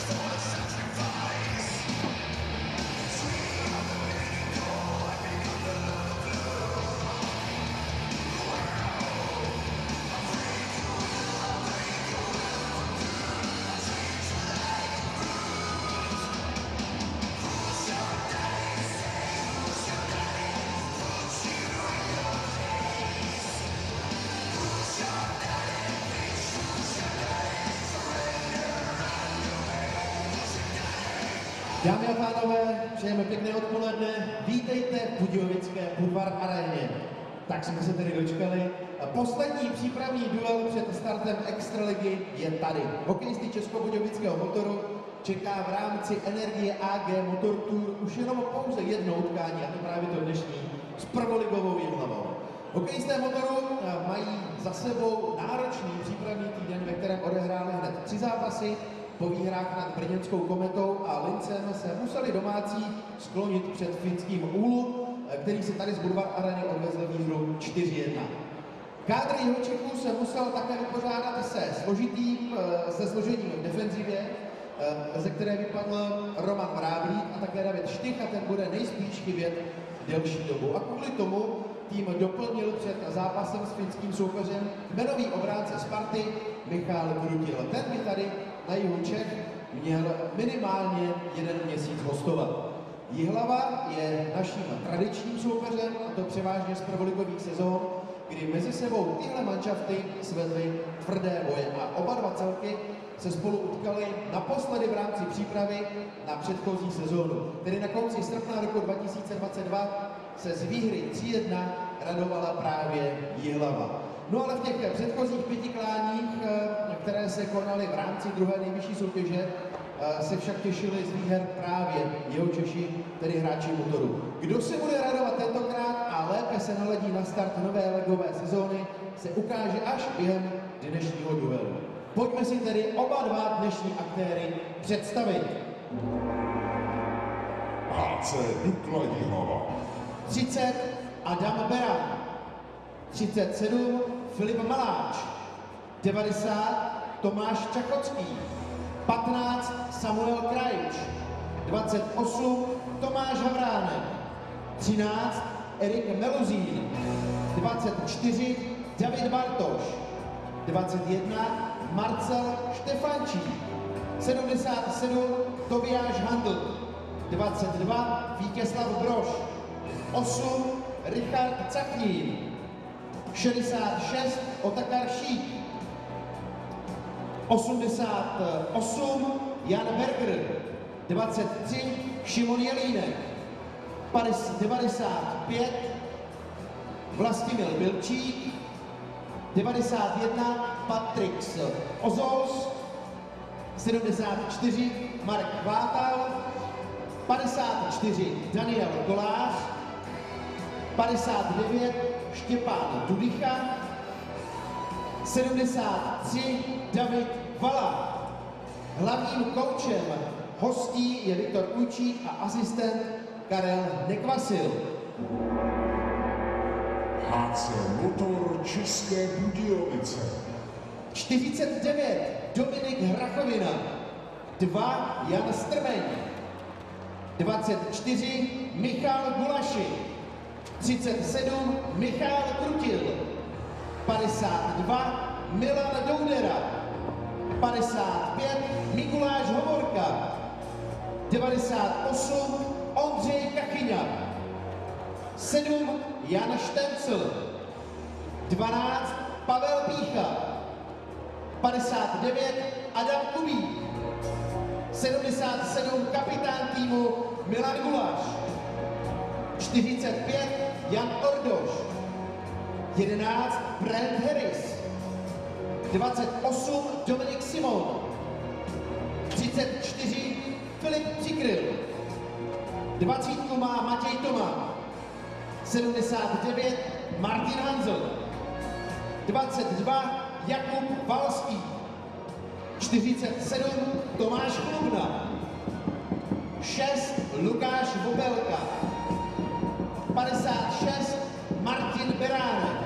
Next one. Dámy a pánové, přejeme pěkné odpoledne. Vítejte v Budějovické Buvar aréně. Tak jsme se tedy dočkali. Poslední přípravný duel před startem Extraligy je tady. Hokejisty Českobudějovického motoru čeká v rámci Energie AG Motor Tour už jenom pouze jedno utkání, a to právě to dnešní, s prvoligovou Jihlavou. Hokejisté motoru eh, mají za sebou náročný přípravný týden, ve kterém odehráli hned tři zápasy, po výhrách nad Brněnskou kometou a Lincem se museli domácí sklonit před finským Úlu, který si tady z Budvar Areny odvezl výhru 4-1. Kádr Jihočeků se musel také vypořádat se složitým, eh, se složením v defenzivě, eh, ze které vypadl Roman Vráblík a také David Štych a ten bude nejspíš chybět delší dobu. A kvůli tomu tým doplnil před zápasem s finským soupeřem jmenový obránce Sparty Michal Krutil. Ten by tady na jihu Čech měl minimálně jeden měsíc hostovat. Jihlava je naším tradičním soupeřem, a to převážně z prvoligových sezón, kdy mezi sebou tyhle manšafty svedly tvrdé boje a oba dva celky se spolu utkali naposledy v rámci přípravy na předchozí sezónu. Tedy na konci srpna roku 2022 se z výhry 3-1 radovala právě Jihlava. No ale v těch předchozích pěti kláních, eh, které se konaly v rámci druhé nejvyšší soutěže, eh, se však těšili z výher právě jeho Češi, tedy hráči motoru. Kdo se bude radovat tentokrát a lépe se naladí na start nové legové sezóny, se ukáže až během dnešního duelu. Pojďme si tedy oba dva dnešní aktéry představit. HC Dukla Jihlava. 30 Adam Beran, 37 Filip Maláč, 90 Tomáš Čachocký, 15 Samuel Krajč, 28 Tomáš Havránek, 13 Erik Meluzín, 24 David Bartoš, 21 Marcel Štefančík, 77 Tobiáš Handl, 22 Vítězslav Brož, 8 Richard Cachnín, 66 Otakar Šík, 88 Jan Berger, 23 Šimon Jelínek, 95 Vlastimil Bilčík, 91 Patrix Ozols, 74 Marek Vátal, 54 Daniel Kolář, 59 Štěpán Tudicha, 73 David Vala. Hlavním koučem hostí je Viktor Ujčík a asistent Karel Nekvasil. HC Motor České Budějovice. 49 Dominik Hrachovina, 2 Jan Strmeň, 24 Michal Gulaši, 37 Michal Krutil, 52 Milan Doudera, 55 Mikuláš Hovorka, 98 Ondřej Kachyňa, 7 Jan Štencel, 12 Pavel Pícha, 59 Adam Kubík, 77 kapitán týmu Milan Guláš, 45 Jan Ordoš, 11 Brent Harris, 28 Dominik Simon, 34 Filip Přikryl, 20 má Matěj Toma, 79 Martin Hanzel, 22 Jakub Valský, 47 Tomáš Klubna, 6 Lukáš Vobelka, 56 Martin Beránek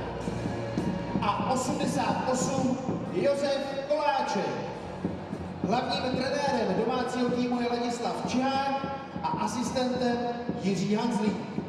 a 88 Josef Koláček. Hlavním trenérem domácího týmu je Ladislav Čihák a asistentem Jiří Hanzlík.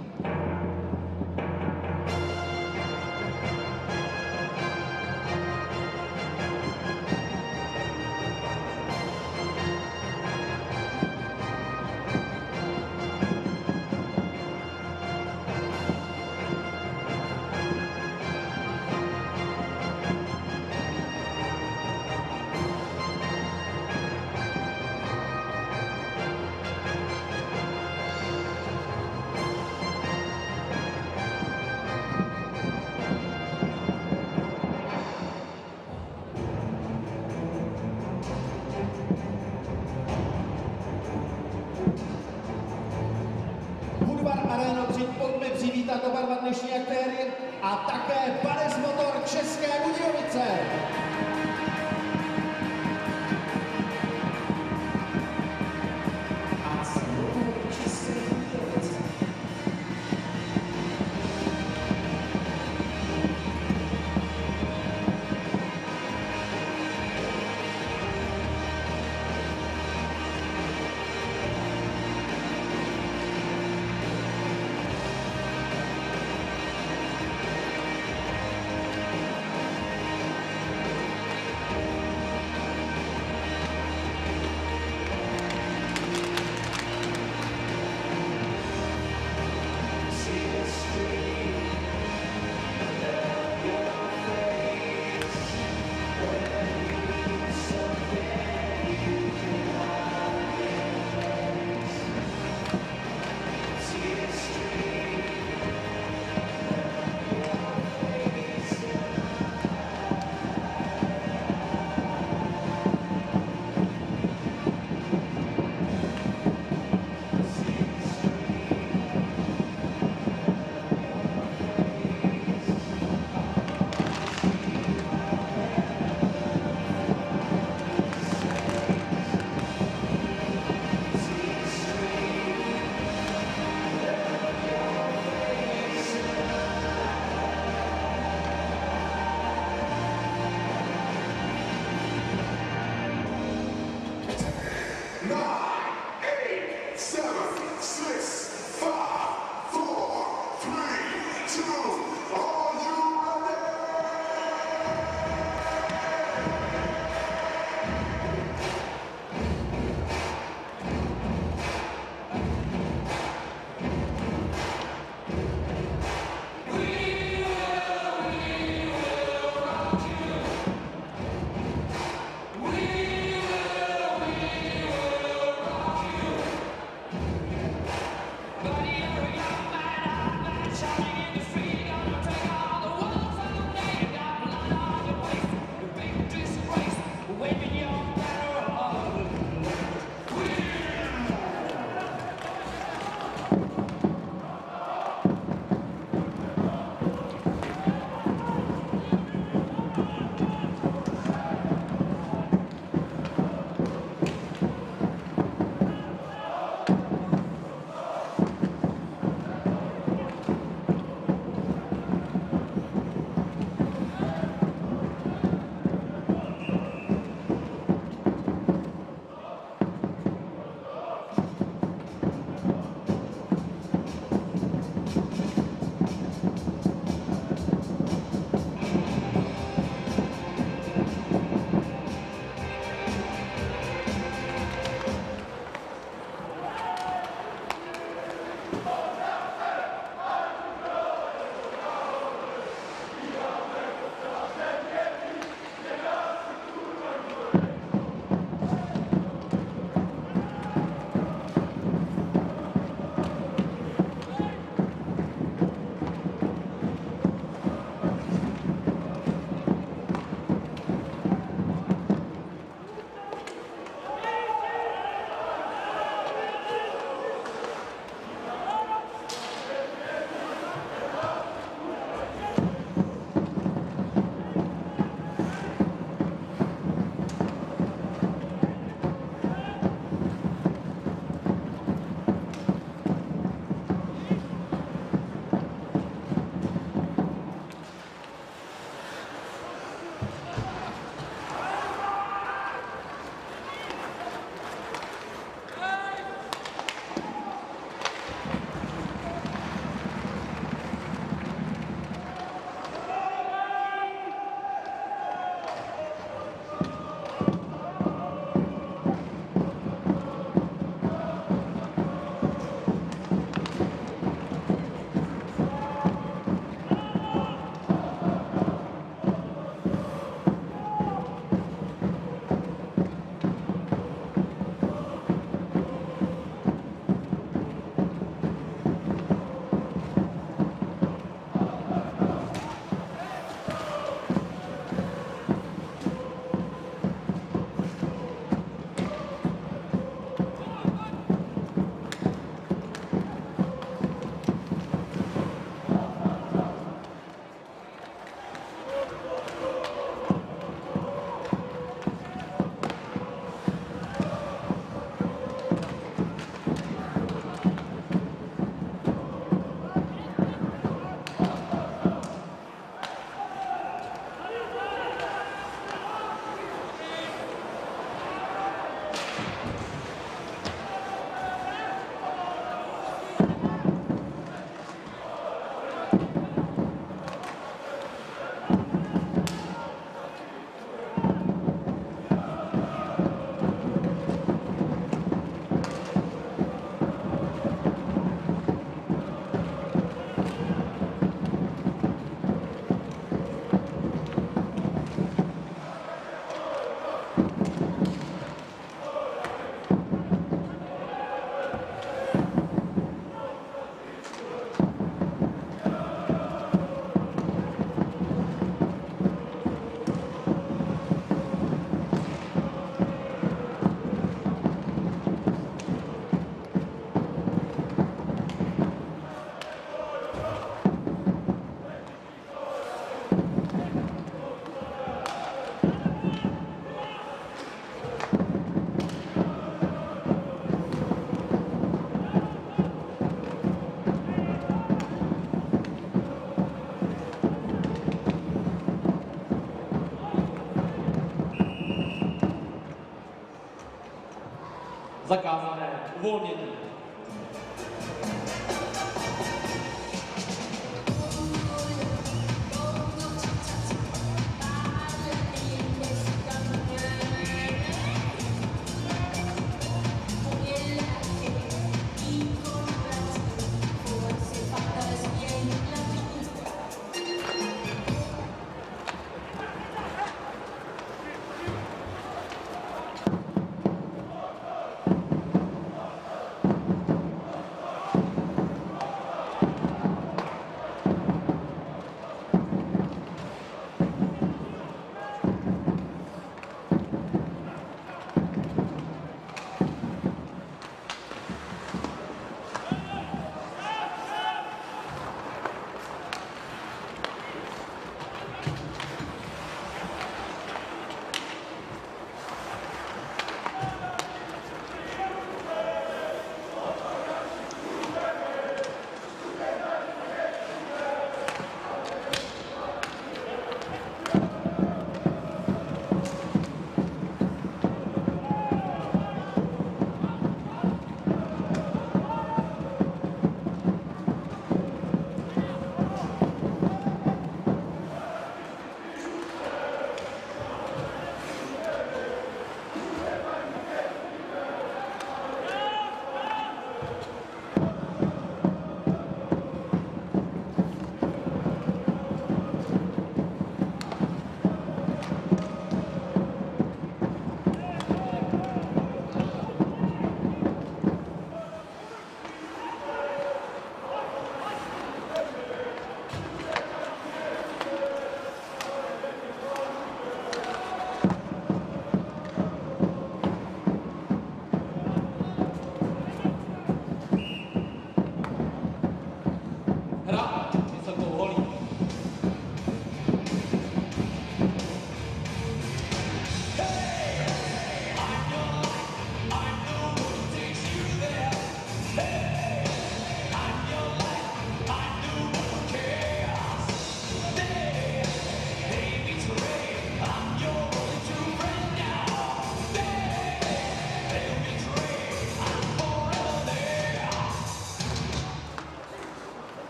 выполнен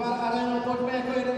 Budvar Arenu, pojďme jako jeden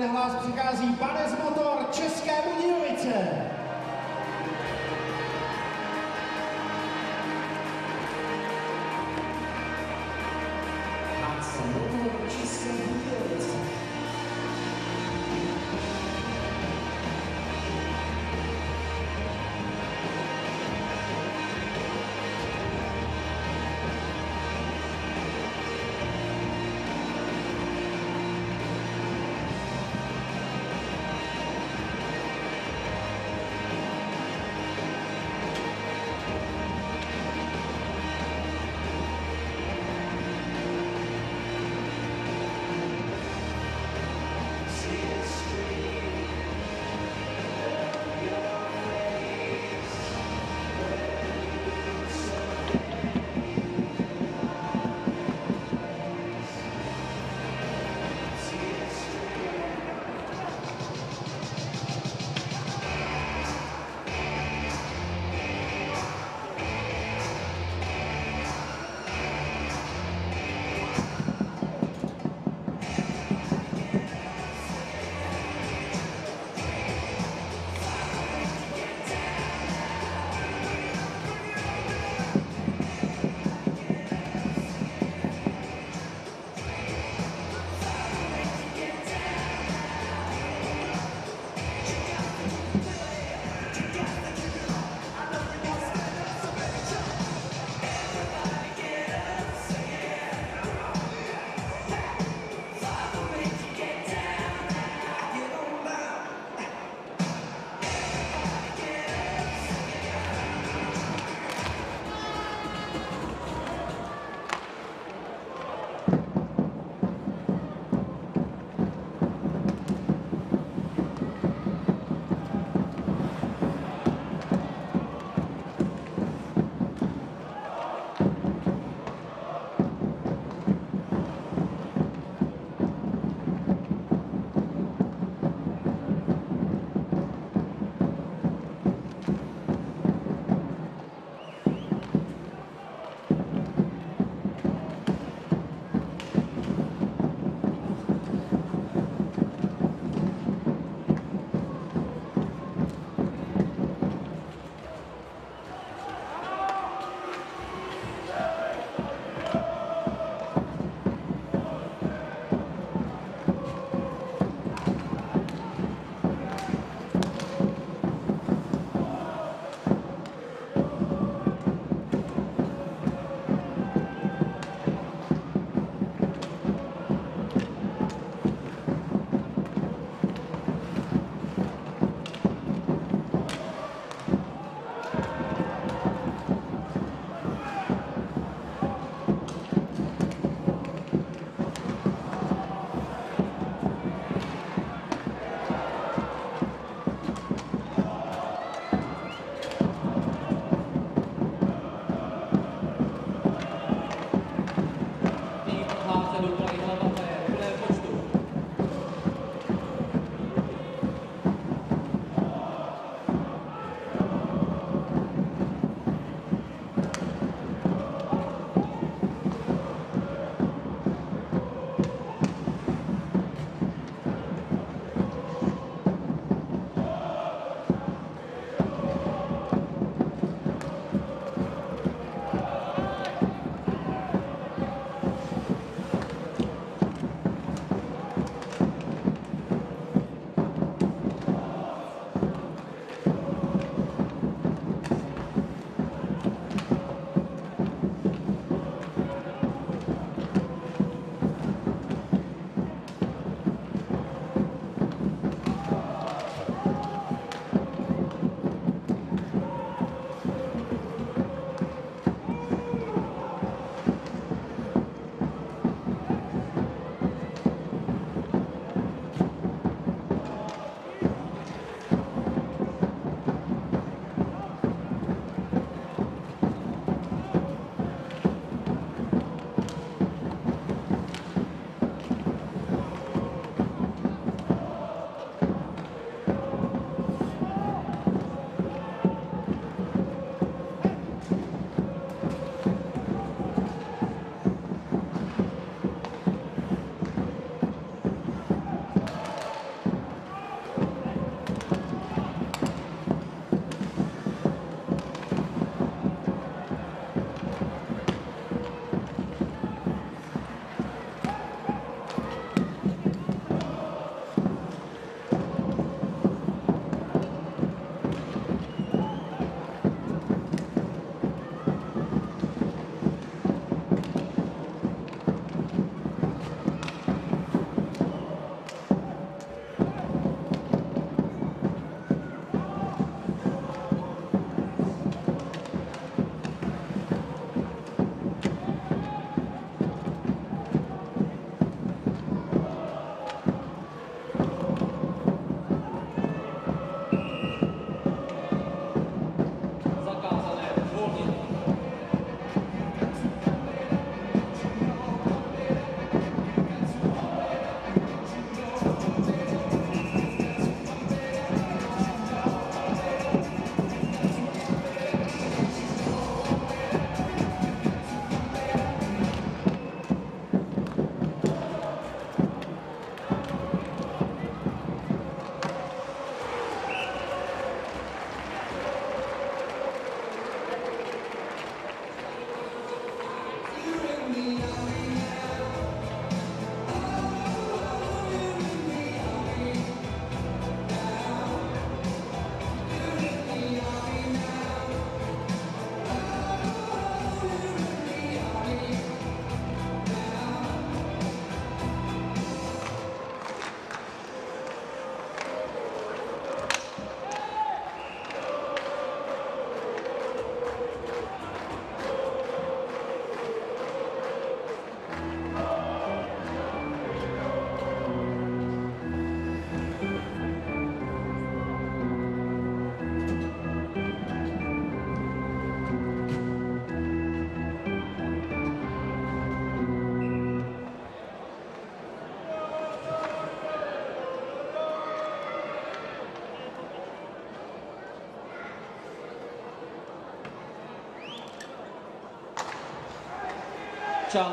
Čas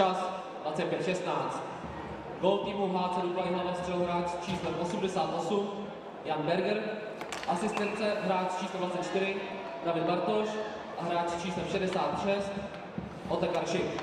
Čas 25.16. Gol týmu HC Dukla Jihlava střelil hráč s číslem 88 Jan Berger, asistence hráč s číslem 24 David Bartoš a hráč s číslem 66 Otakar Šik.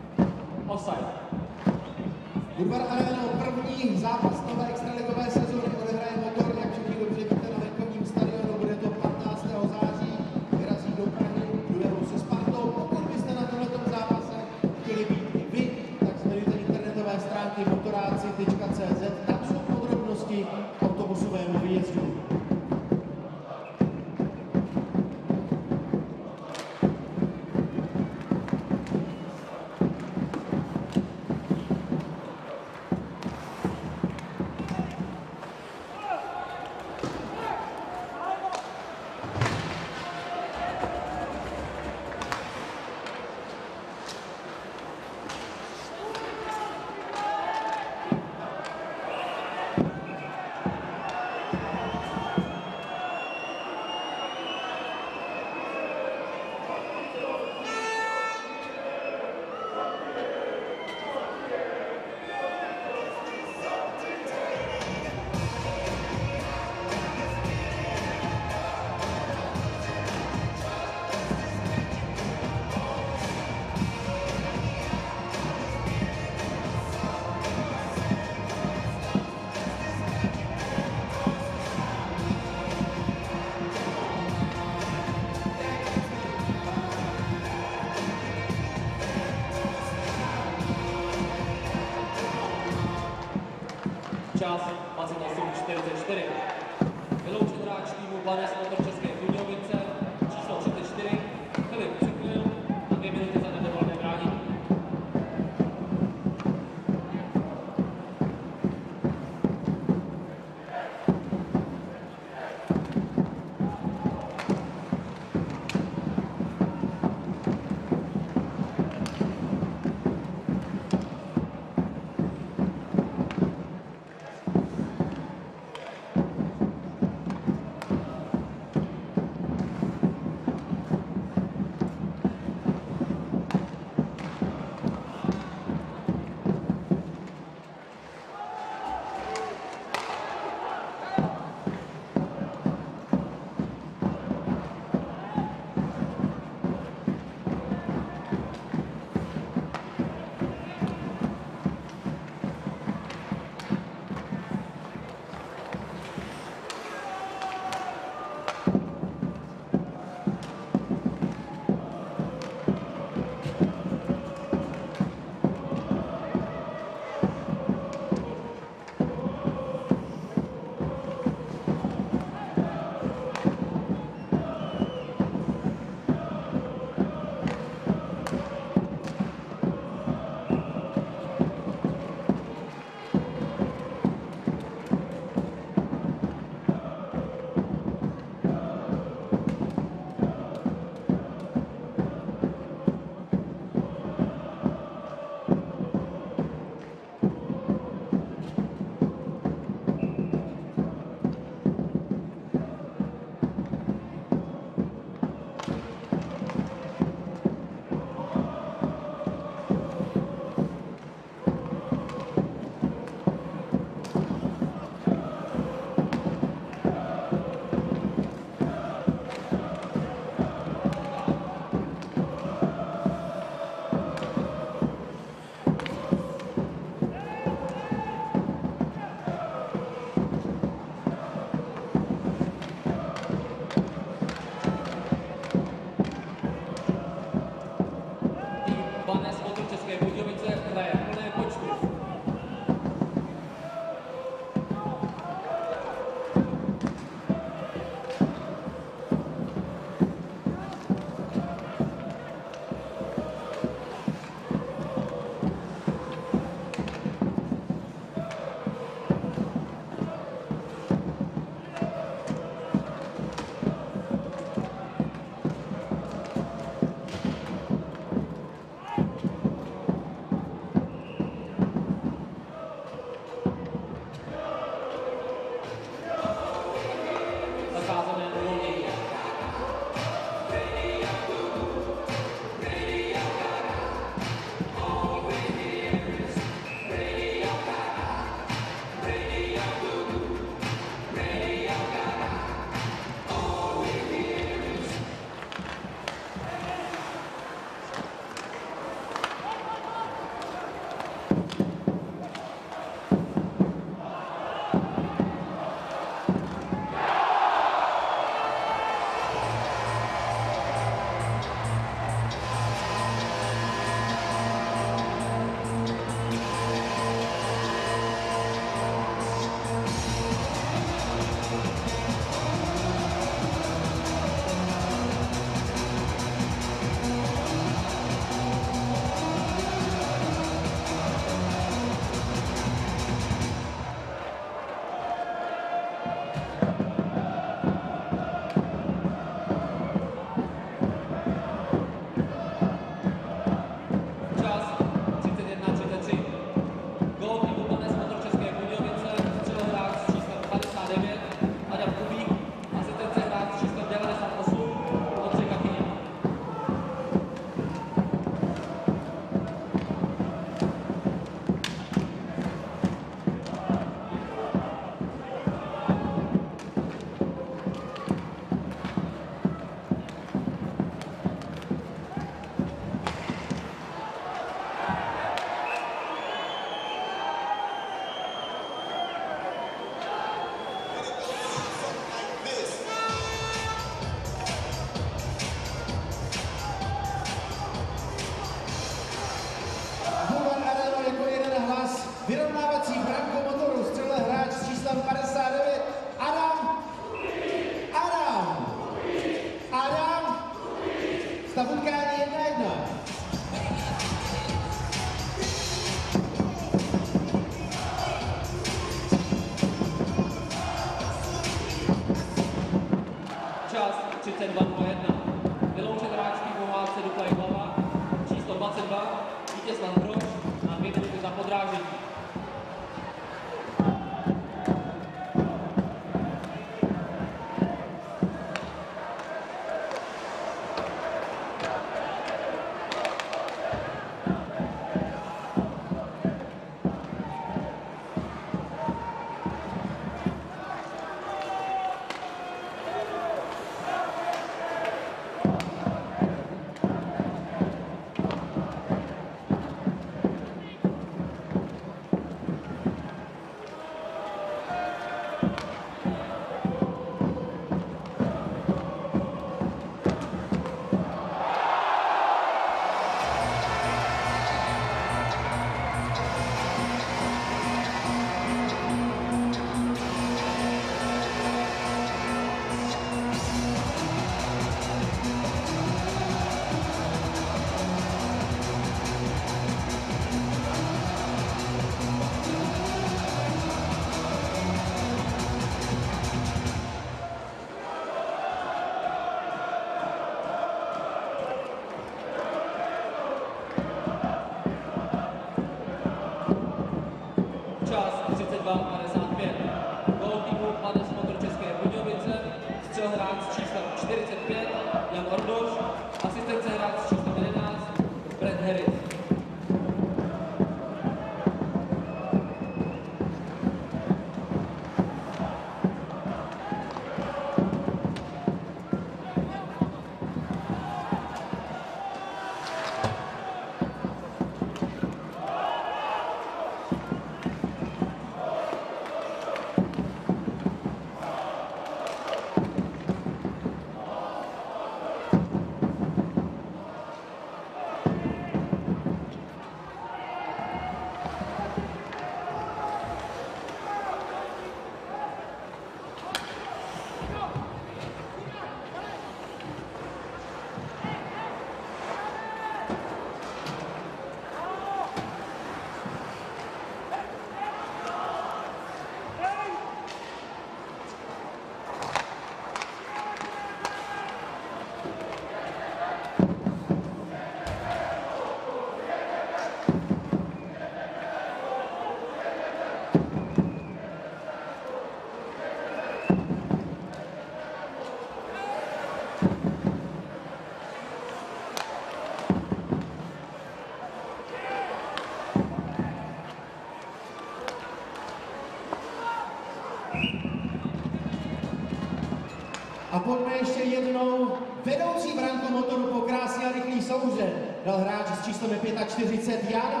Dal hráč s číslem 45 Jan.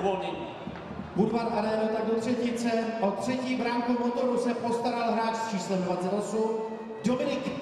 uvolnění. Budvar Arena tak do třetice. O třetí bránku motoru se postaral hráč s číslem 28 Dominik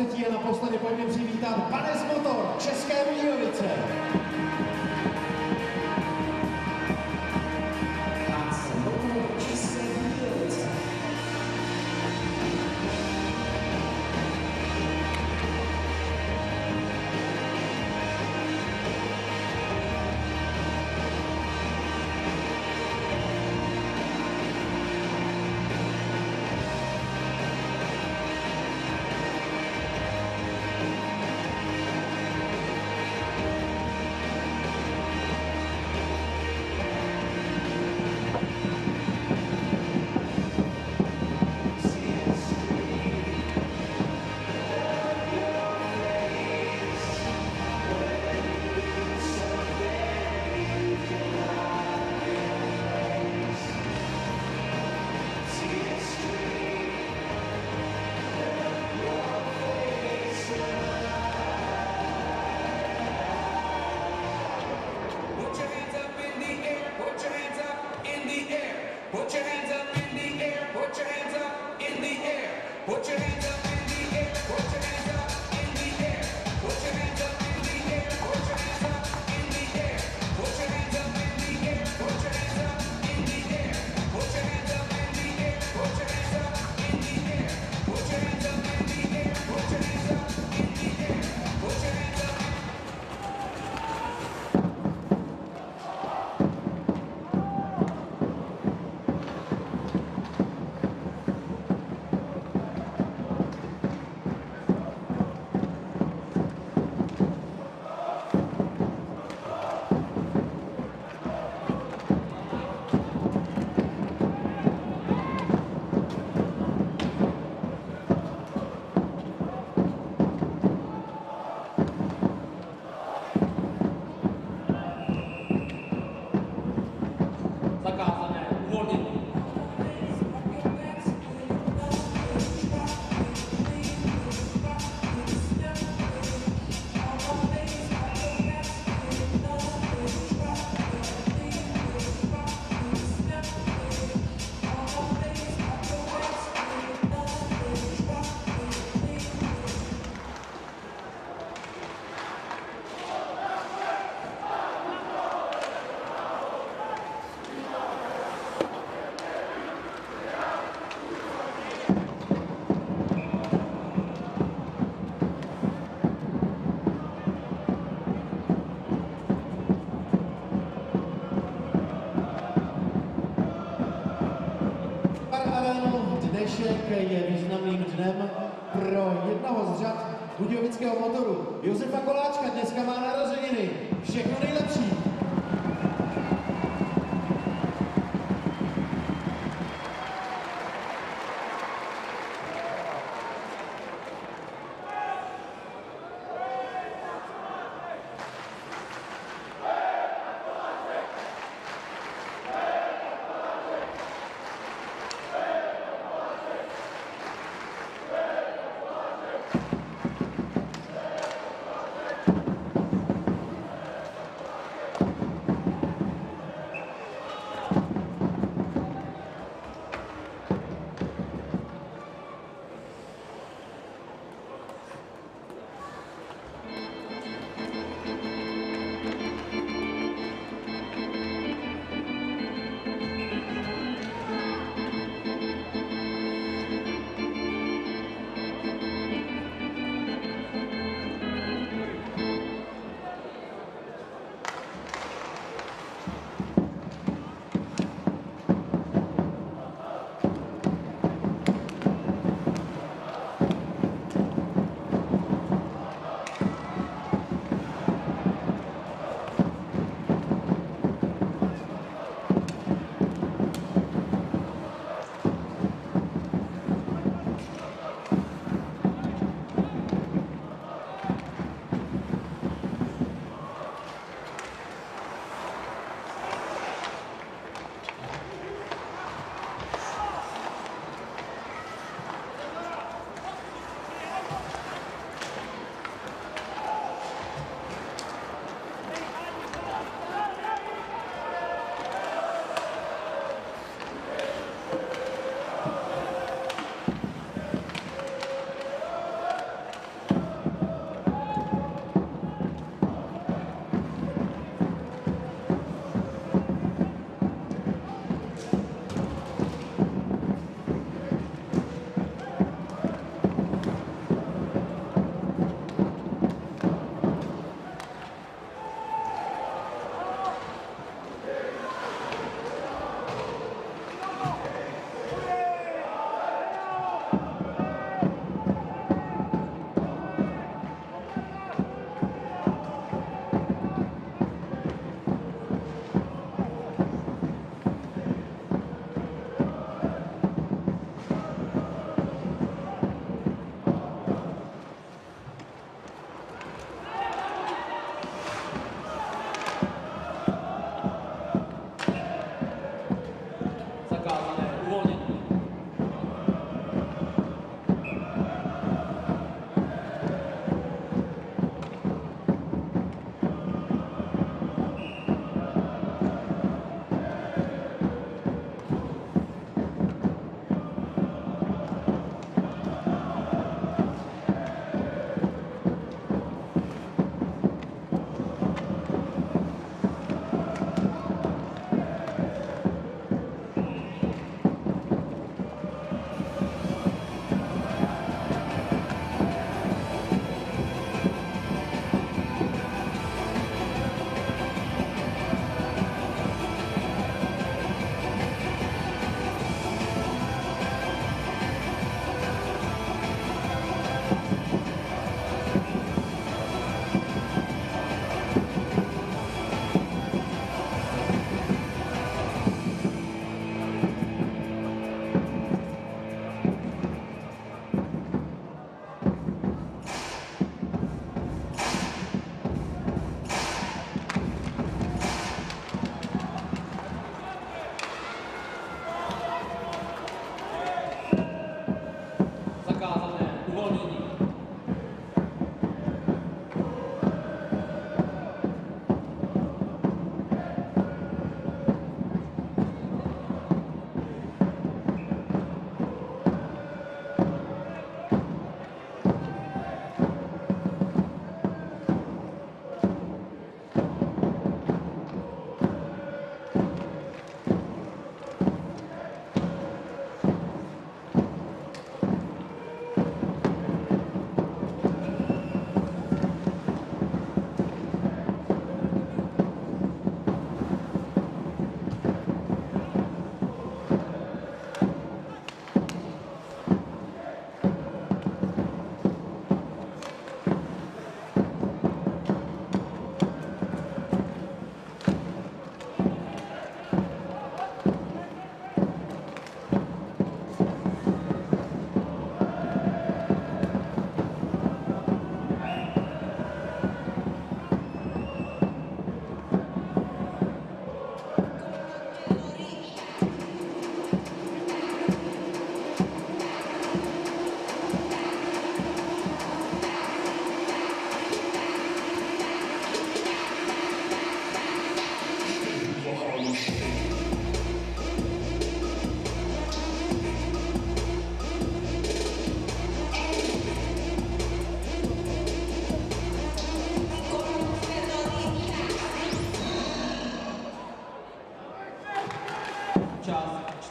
20 йен, а после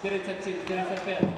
deve, deve sapere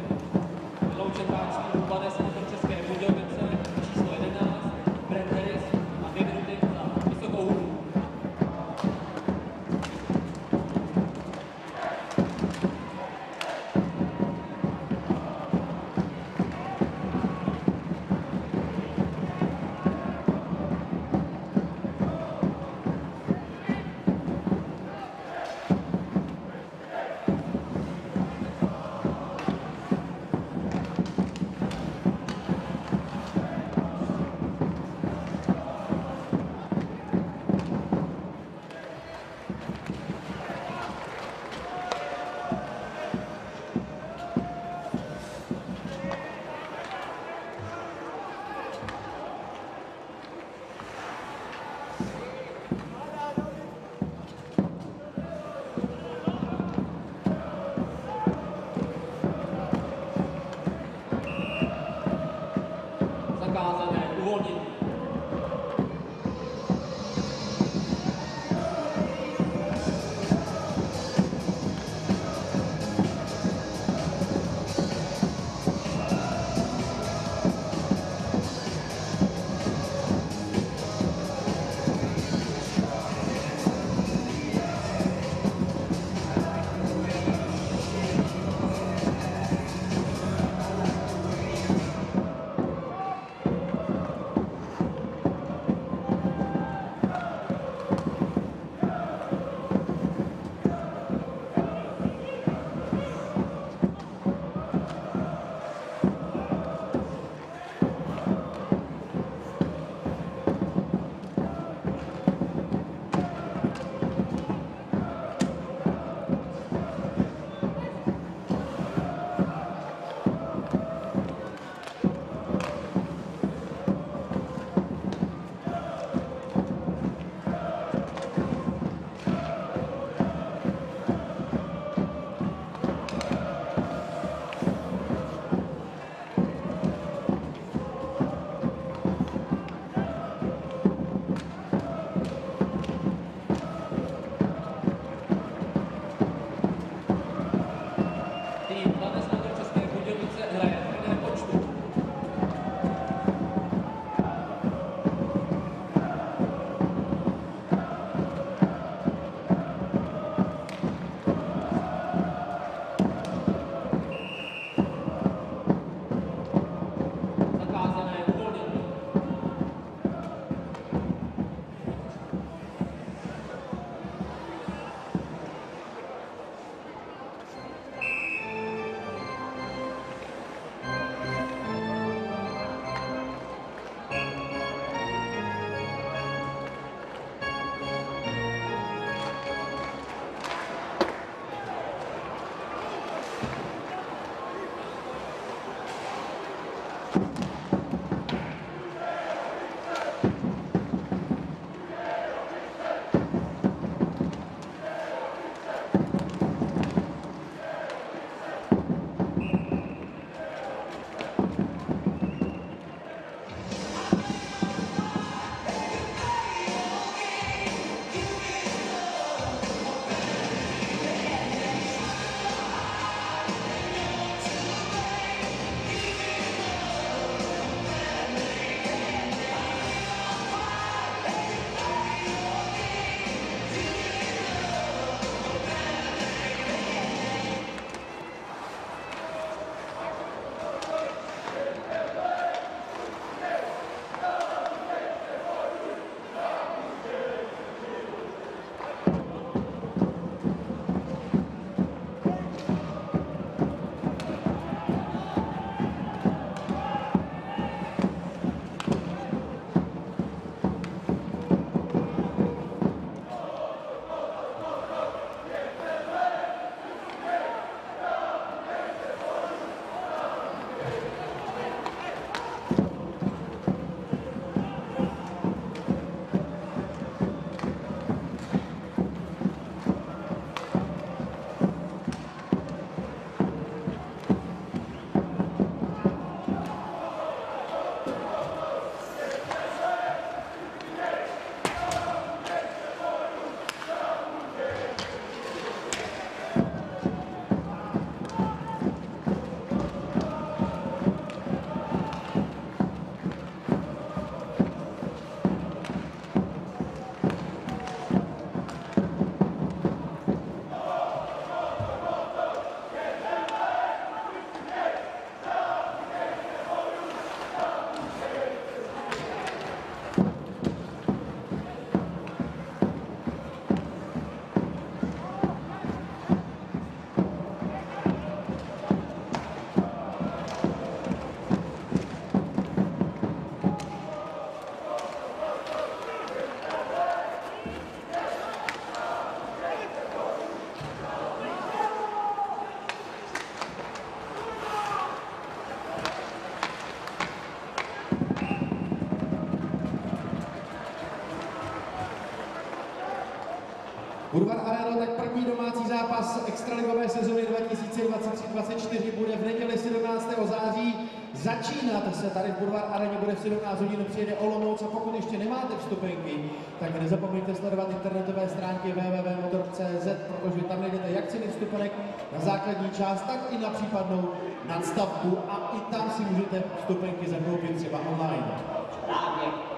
2023-2024 bude v neděli 17. září začínat se tady v Budvar Areně, bude v 17 hodin, přijede Olomouc a pokud ještě nemáte vstupenky, tak nezapomeňte sledovat internetové stránky www.motor.cz, protože tam najdete jak ceny vstupenek na základní část, tak i na případnou nadstavbu a i tam si můžete vstupenky zakoupit třeba online. Správně.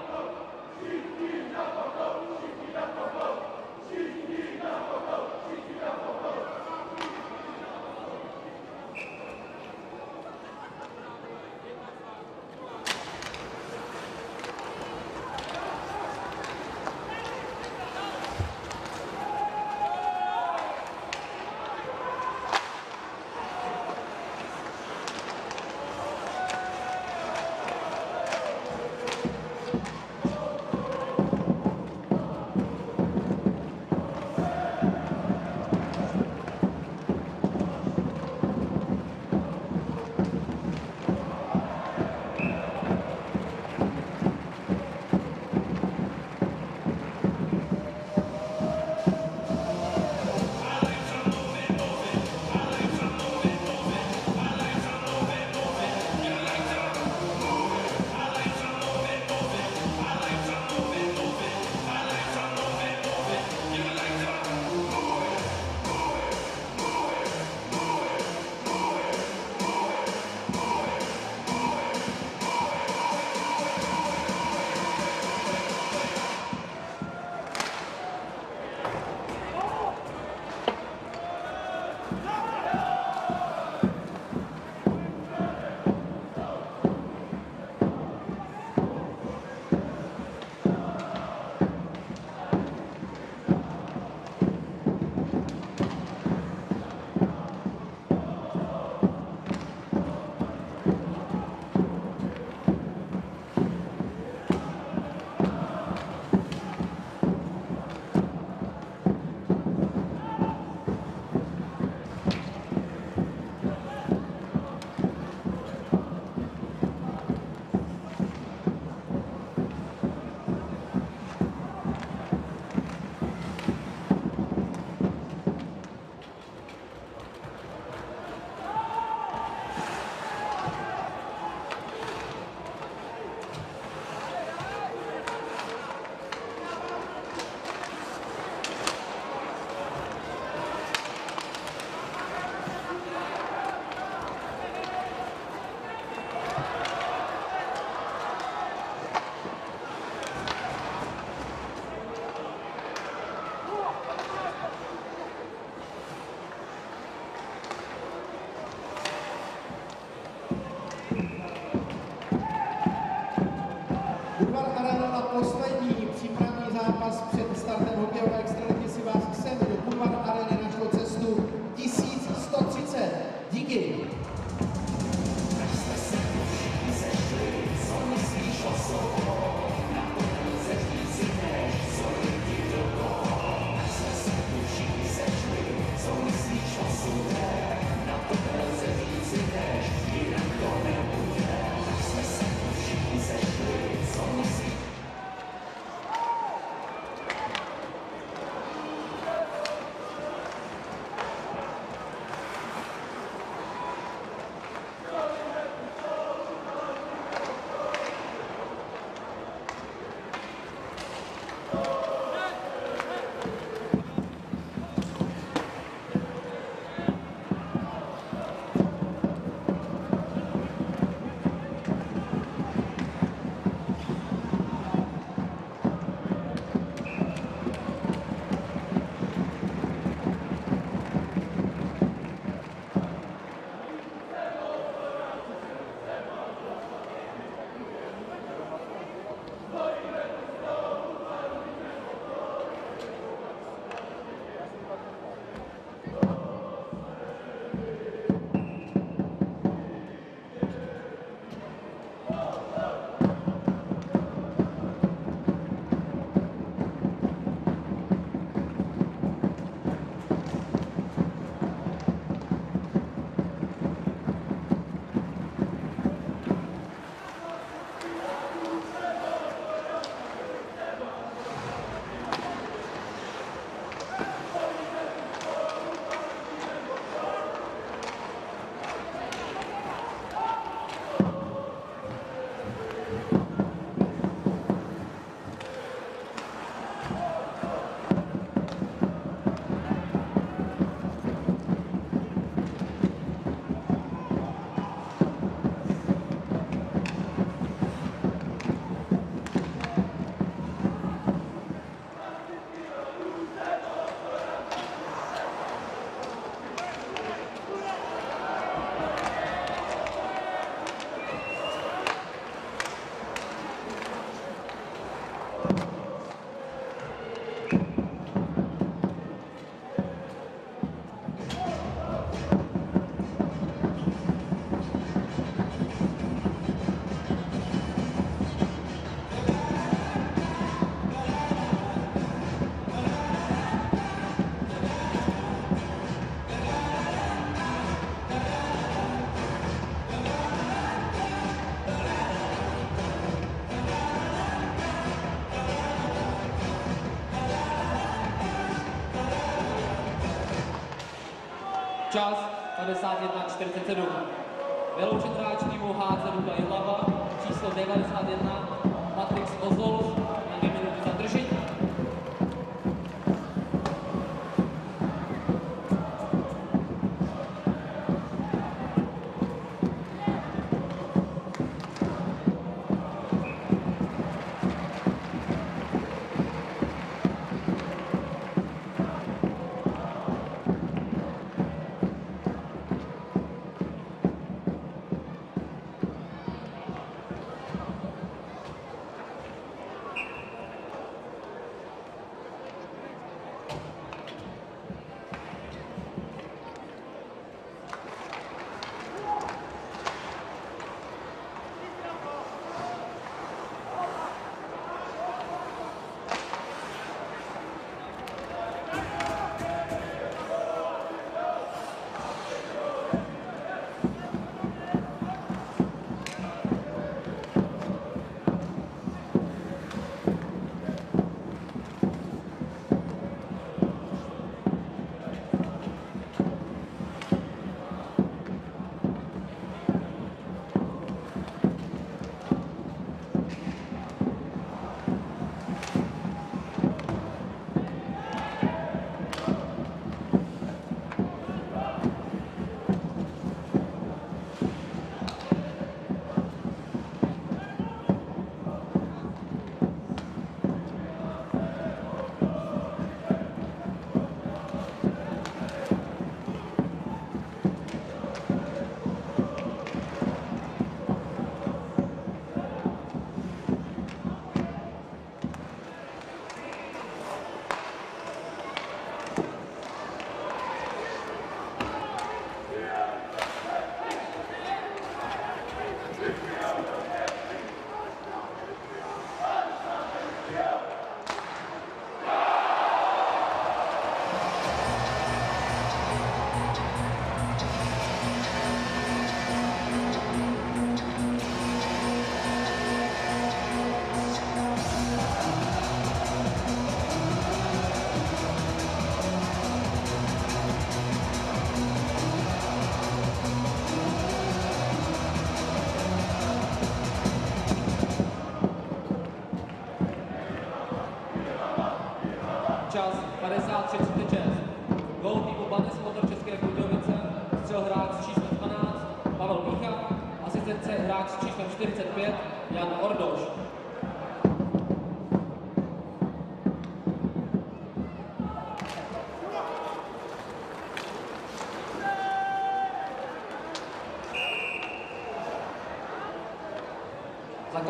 às do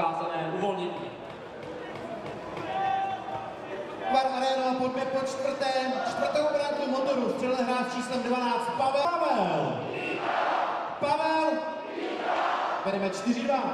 Zakázané uvolnění. Var Arena pod po čtvrtém, čtvrtou branku motoru střelil hráč číslem 12 Pavel. Pavel! Pavel! Vedeme 4-2.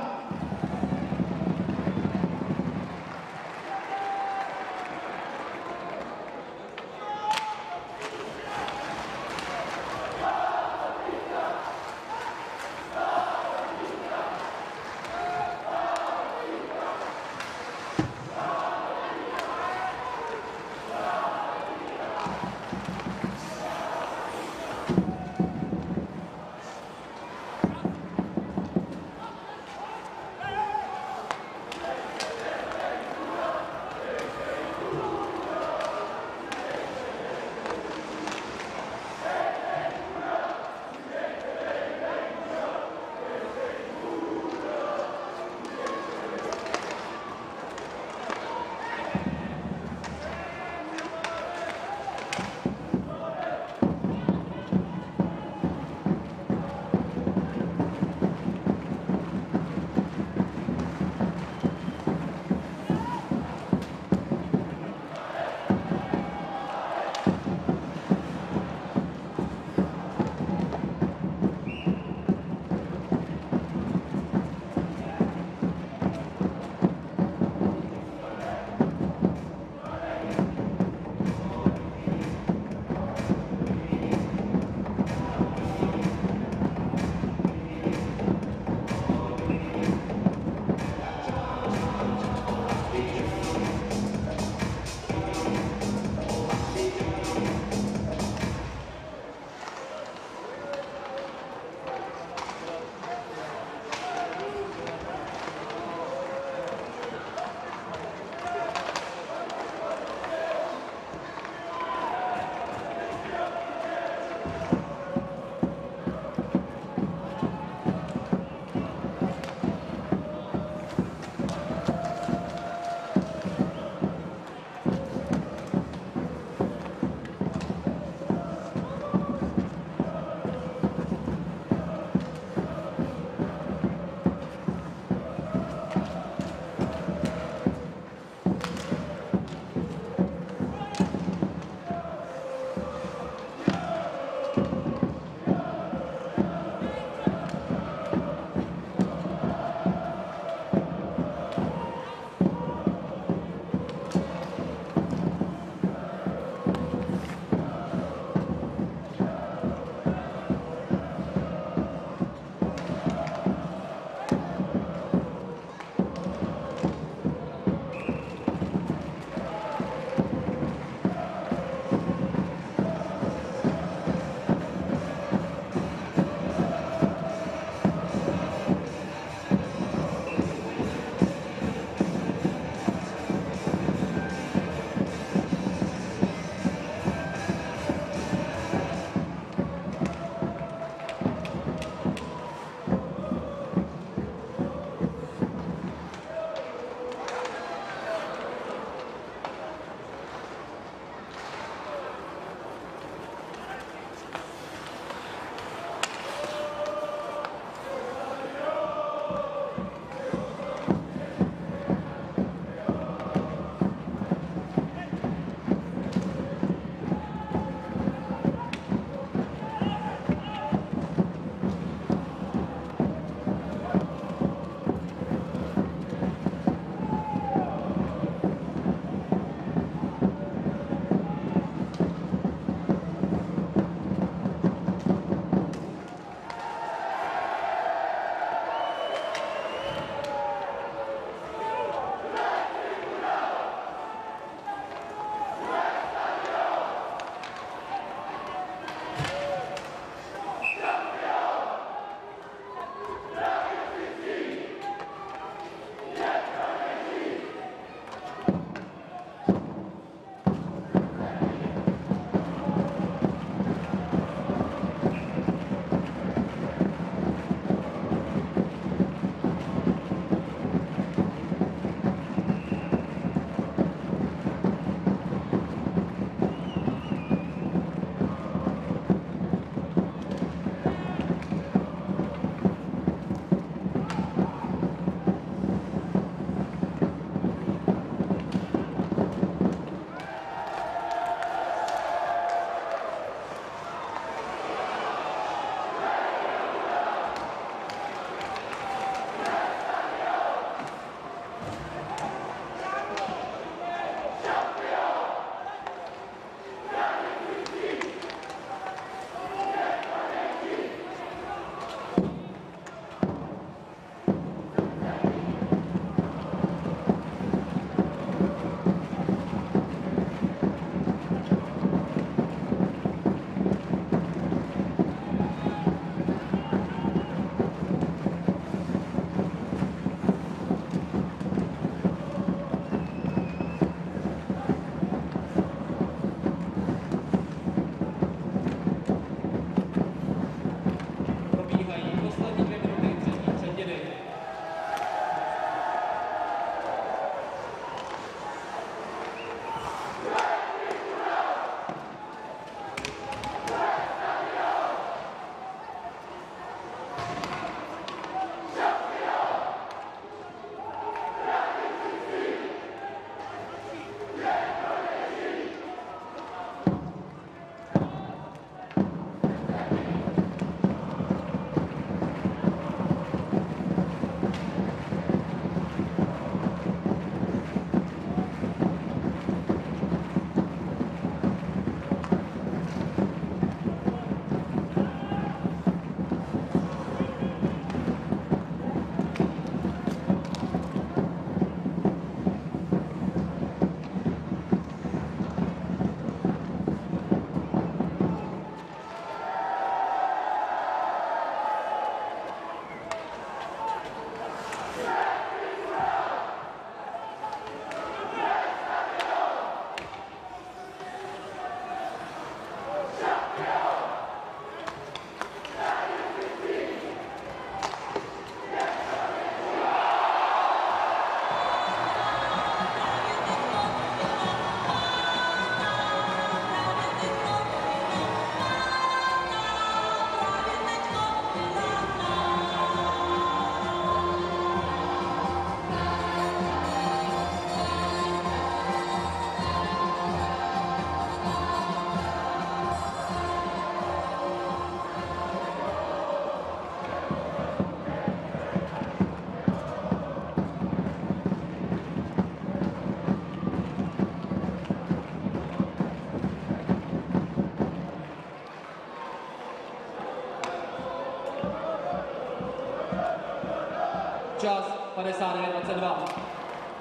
59-22.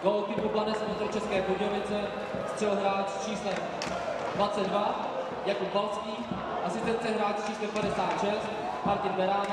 Gol typu Blanes motor České Budějovice, střel hráč s číslem 22, Jakub Balský, asistence hráč s číslem 56, Martin Berán,